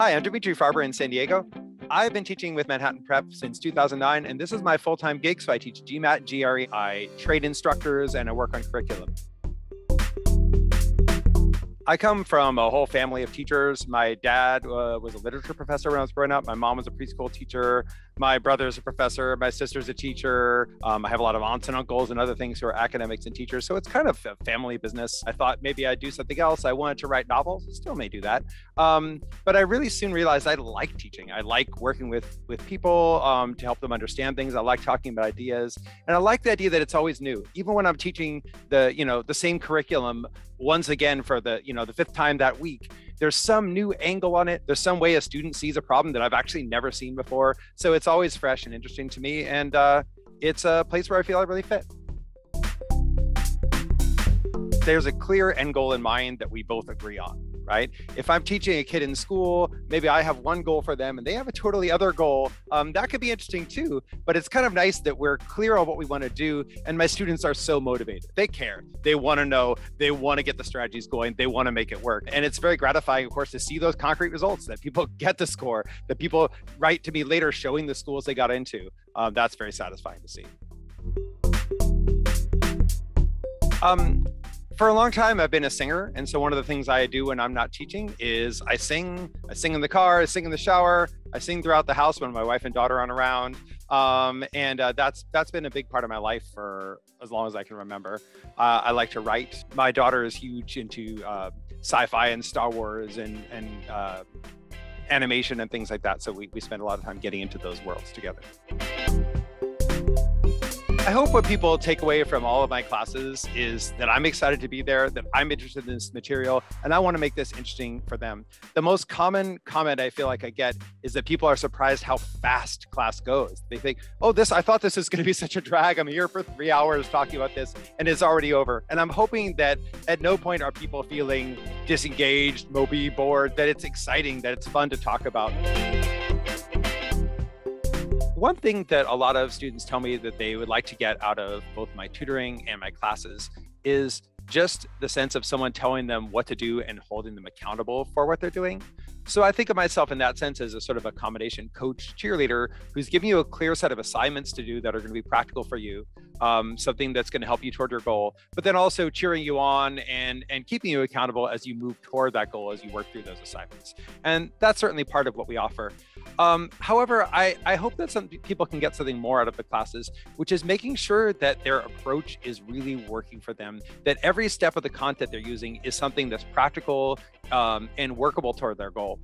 Hi, I'm Dmitry Farber in San Diego. I've been teaching with Manhattan Prep since 2009, and this is my full time gig. So I teach GMAT, GRE, I trade instructors, and I work on curriculum. I come from a whole family of teachers. My dad uh, was a literature professor when I was growing up. My mom was a preschool teacher. My brother is a professor. My sister's a teacher. Um, I have a lot of aunts and uncles and other things who are academics and teachers. So it's kind of a family business. I thought maybe I'd do something else. I wanted to write novels. Still may do that. Um, but I really soon realized I like teaching. I like working with with people um, to help them understand things. I like talking about ideas, and I like the idea that it's always new. Even when I'm teaching the you know the same curriculum once again for the you know the fifth time that week there's some new angle on it. There's some way a student sees a problem that i've actually never seen before. So it's always fresh and interesting to me. And uh, it's a place where i feel i really fit. There's a clear end goal in mind that we both agree on right? If I'm teaching a kid in school, maybe I have one goal for them and they have a totally other goal. Um, that could be interesting too. But it's kind of nice that we're clear on what we want to do. And my students are so motivated. They care. They want to know. They want to get the strategies going. They want to make it work. And it's very gratifying, of course, to see those concrete results that people get the score, that people write to me later showing the schools they got into. Um, that's very satisfying to see. Um, for a long time i've been a singer and so one of the things i do when i'm not teaching is i sing. I sing in the car i sing in the shower i sing throughout the house when my wife and daughter aren't around. Um, and uh, that's that's been a big part of my life for as long as i can remember. Uh, i like to write. My daughter is huge into uh, sci-fi and star wars and and uh, animation and things like that so we, we spend a lot of time getting into those worlds together I hope what people take away from all of my classes is that I'm excited to be there, that I'm interested in this material, and I want to make this interesting for them. The most common comment I feel like I get is that people are surprised how fast class goes. They think, oh, this, I thought this is going to be such a drag. I'm here for three hours talking about this, and it's already over. And I'm hoping that at no point are people feeling disengaged, mopey, bored, that it's exciting, that it's fun to talk about one thing that a lot of students tell me that they would like to get out of both my tutoring and my classes is just the sense of someone telling them what to do and holding them accountable for what they're doing. So I think of myself in that sense as a sort of accommodation coach, cheerleader, who's giving you a clear set of assignments to do that are going to be practical for you, um, something that's going to help you toward your goal, but then also cheering you on and and keeping you accountable as you move toward that goal as you work through those assignments. And that's certainly part of what we offer. Um, however, I, I hope that some people can get something more out of the classes, which is making sure that their approach is really working for them, that every step of the content they're using is something that's practical um, and workable toward their goal.